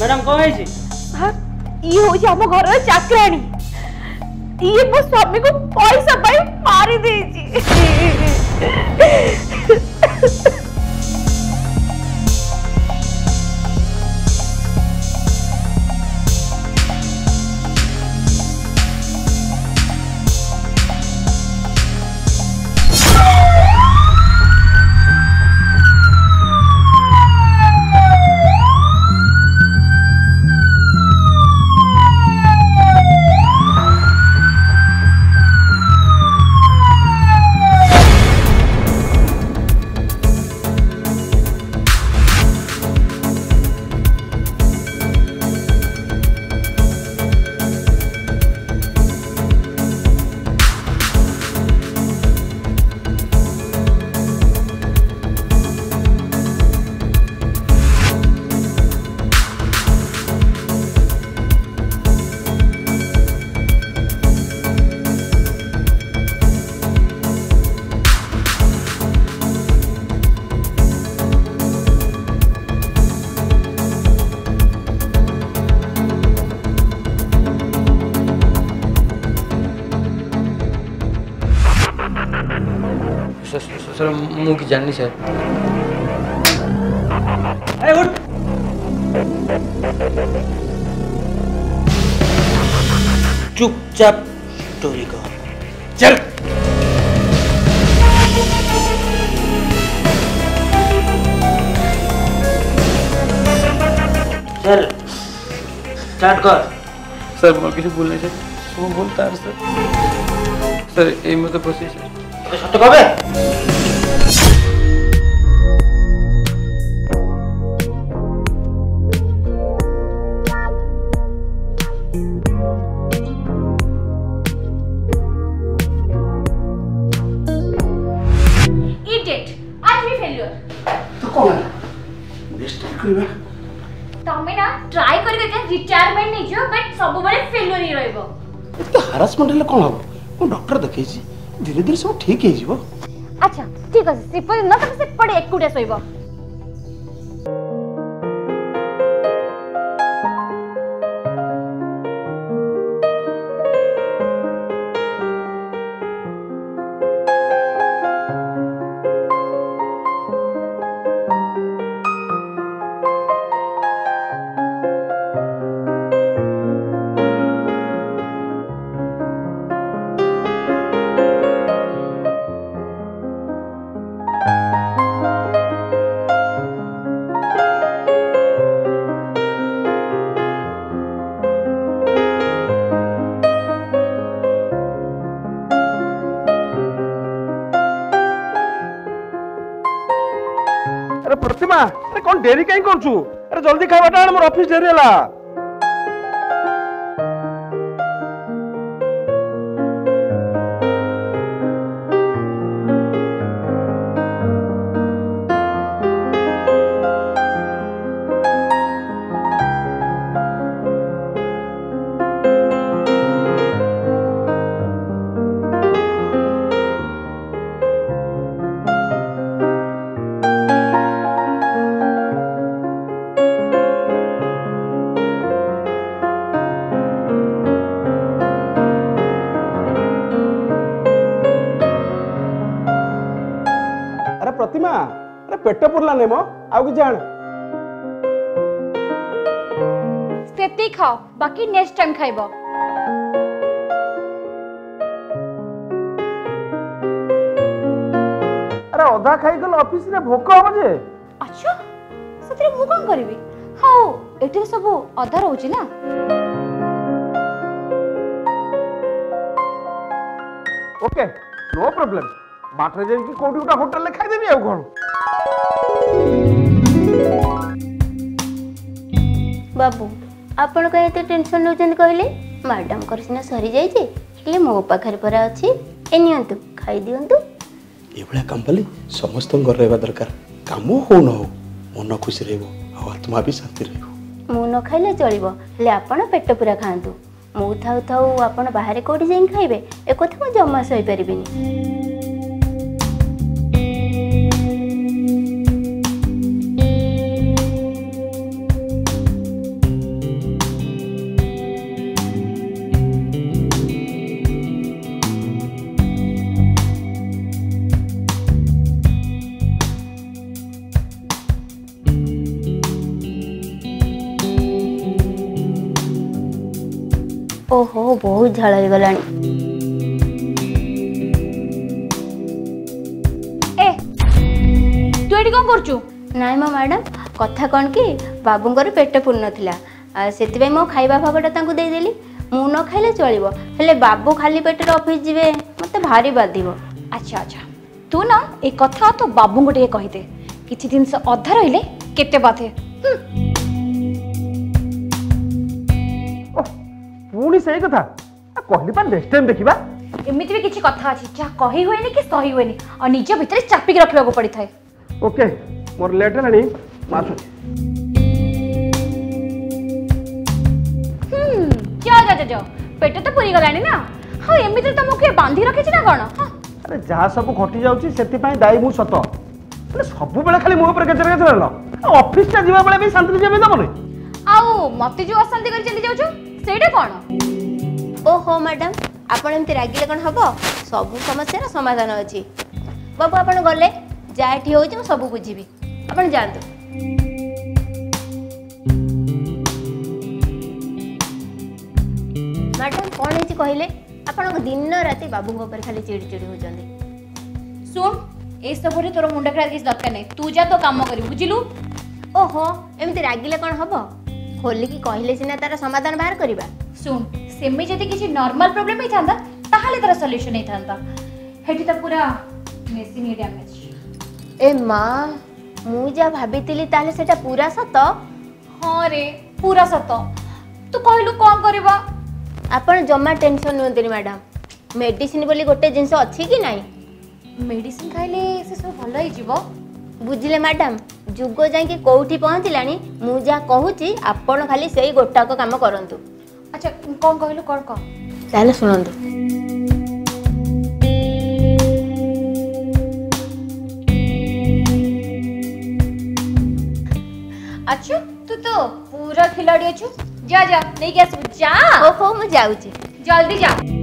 madam କ'ଣ ହେଇଛି ଇଏ ହେଉଛି ଆମ ଘରର ଚାକରାଣୀ ଇଏ ମୋ ସ୍ୱାମୀକୁ ପଇସା ପାଇଁ ମାରି ଦେଇଛି चलो मुझे जानी सर चुपचाप स्टोरी को चल चल स्टार्ट कर सर मैं किसी बोलने से वो बोलता है सर सर ये मैं मतलब प्रोसेस है कब है કોણ બેસ્ટ કરીવા તમે ના ટ્રાય કરી કે રિટાયરમેન્ટ નહીં જો બટ સબુબળે ફેલ્યુર હી રહીબો તો હારાસમેન્ટ એટલે કોણ હબો હું ડોક્ટર દેખાઈছি ધીરે ધીરે સબ ઠીક હેઈଯିବ আচ্ছা ঠিক আছে সেপরে না তুমি সেপরে একুটিয়া শোইব अरे प्रतिमा अरे कौन डेरी कहीं कर जल्दी खाइबाटा मोर अफिस डेरी है পেট পুরলানি ম আউ কি জান সেতি খাও বাকি নেক্সট টাইম খাইব আরে অধা খাইগল অফিস রে ভোক হব যে আচ্ছা সেতরে মু কোন করিবি হাও এটি সবু অধা রহুচি না ওকে নো প্রবলেম বাটরে যাই কি কোটি গোটা হোটেল রে খাই দেবি আউ কোন ବାବୁ ଆପଣ କାହିଁ ଏତେ ଟେନସନ୍ ନେଉଛନ୍ତି କହିଲେ ମ୍ୟାଡ଼ାମଙ୍କର ସିନା ସରିଯାଇଛି ହେଲେ ମୋ ପାଖରେ ପରା ଅଛି ଏ ନିଅନ୍ତୁ ଖାଇଦିଅନ୍ତୁ ଏଭଳିଆ କାମ ବୋଲି ସମସ୍ତଙ୍କ ଘରେ ରହିବା ଦରକାର କାମ ହଉ ନ ହଉ ମନ ଖୁସି ରହିବ ଆଉ ଆତ୍ମା ବି ଶାନ୍ତି ରହିବ ମୁଁ ନ ଖାଇଲେ ଚଳିବ ହେଲେ ଆପଣ ପେଟ ପୁରା ଖାଆନ୍ତୁ ମୁଁ ଥାଉ ଥାଉ ଆପଣ ବାହାରେ କେଉଁଠି ଯାଇ ଖାଇବେ ଏକଥା ମୁଁ ଜମା ଶୋଇପାରିବିନି ଓହୋ ବହୁତ ଝାଳ ହେଇଗଲାଣି ଏ ତୁ ଏଠି କ'ଣ କରୁଛୁ ନାଇଁ ମ ମ୍ୟାଡ଼ାମ୍ କଥା କ'ଣ କି ବାବୁଙ୍କର ପେଟ ପୂର୍ଣ୍ଣ ଥିଲା ସେଥିପାଇଁ ମୋ ଖାଇବା ଭାଗଟା ତାଙ୍କୁ ଦେଇଦେଲି ମୁଁ ନ ଖାଇଲେ ଚଳିବ ହେଲେ ବାବୁ ଖାଲି ପେଟରେ ଅଫିସ୍ ଯିବେ ମୋତେ ଭାରି ବାଧିବ ଆଚ୍ଛା ଆଚ୍ଛା ତୁ ନା ଏ କଥା ତୋ ବାବୁଙ୍କୁ ଟିକେ କହିଦେ କିଛି ଜିନିଷ ଅଧା ରହିଲେ କେତେ ବାଧେ ହୁଁ পুনি সেই কথা কহিলি পা নেক্সট টাইম দেখিবা এমিতি বি কিছু কথা আছে যা কহি হয়নি কি সহি হয়নি আর নিজ ভিতরে চাপিকি রাখিবাকু পড়ি থাকে ওকে মোর লেট হেলানি আসু হুম যাও যাও যাও পেট তো পুরি গলানি না হ্যাঁ এমিতি তোমাকে বাঁধি রাখিছি না কোন আরে যা সব ঘটি যাচ্ছে সেপাই দায়ী মু সত মানে সবুবেলে খালি মো উপরে গেজরে গেজরে অফিসটা যা বেলা বি শান্তি যাবে দেবনি আউ মতে যে অশান্তি করে চলে যাচ্ছ ସେଇଟା କ'ଣ ଓହୋ ମ୍ୟାଡ଼ାମ୍ ଆପଣ ଏମିତି ରାଗିଲେ କ'ଣ ହବ ସବୁ ସମସ୍ୟାର ସମାଧାନ ଅଛି ବାବୁ ଆପଣ ଗଲେ ଯାହା ଏଠି ହେଉଛି ମୁଁ ସବୁ ବୁଝିବି ଆପଣ ଯାଆନ୍ତୁ ମ୍ୟାଡ଼ାମ୍ କ'ଣ ହେଇଛି କହିଲେ ଆପଣଙ୍କ ଦିନ ରାତି ବାବୁଙ୍କ ଉପରେ ଖାଲି ଚିଡ଼ି ଚିଡ଼ି ହେଉଛନ୍ତି ଶୁଣ ଏସବୁରେ ତୋର ମୁଣ୍ଡ ଖେଳା କିଛି ଦରକାର ନାହିଁ ତୁ ଯା ତୋ କାମ କରିବୁ ବୁଝିଲୁ ଓହୋ ଏମିତି ରାଗିଲେ କ'ଣ ହବ ଖୋଲିକି କହିଲେ ସିନା ତାର ସମାଧାନ ବାହାର କରିବା ଶୁଣ ସେମି ଯଦି କିଛି ନର୍ମାଲ ପ୍ରୋବ୍ଲେମ୍ ହେଇଥାନ୍ତା ତାହେଲେ ତାର ସଲ୍ୟୁସନ୍ ହେଇଥାନ୍ତା ହେଠି ତ ପୁରା ମେସିନ୍ ଡ୍ୟାମେଜ୍ ଏ ମା ମୁଁ ଯାହା ଭାବିଥିଲି ତାହେଲେ ସେଟା ପୁରା ସତ ହଁ ରେ ପୁରା ସତ ତୁ କହିଲୁ କ'ଣ କରିବା ଆପଣ ଜମା ଟେନସନ୍ ନିଅନ୍ତିନି ମ୍ୟାଡ଼ାମ୍ ମେଡ଼ିସିନ୍ ବୋଲି ଗୋଟେ ଜିନିଷ ଅଛି କି ନାହିଁ ମେଡ଼ିସିନ୍ ଖାଇଲେ ସେ ସବୁ ଭଲ ହେଇଯିବ বুঝলে ম্যাডাম যুগ যাই কোটি পৌঁছিলা মু যা কুচি আপনার খালি সেই গোটাক কাম করতু আচ্ছা কম কহিলু কম তাহলে শুণতু আচ্ছা তু তো পুরা খিলাড়ি অছু যা যা নেই আসবু যা ও হো মু যাচ্ছি জলদি যা